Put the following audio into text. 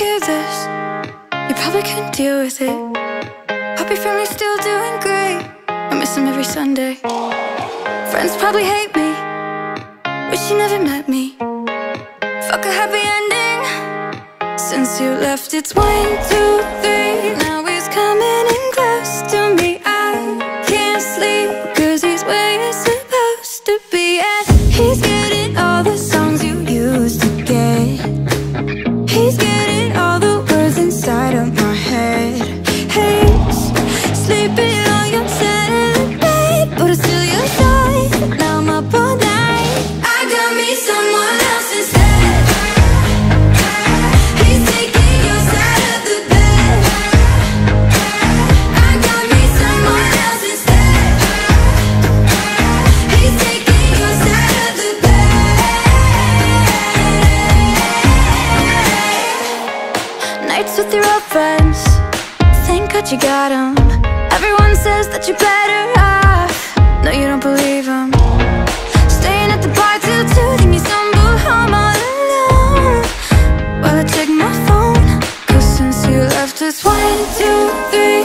hear this. You probably couldn't deal with it. Hope your family's still doing great. I miss them every Sunday. Friends probably hate me Wish you never met me. Fuck a happy ending. Since you left it's one, two, three. Now he's coming your friends. Thank God you got them Everyone says that you're better off. No, you don't believe them Staying at the bar till two Then you stumble home all alone. While I check my phone Cause since you left it's one, two, three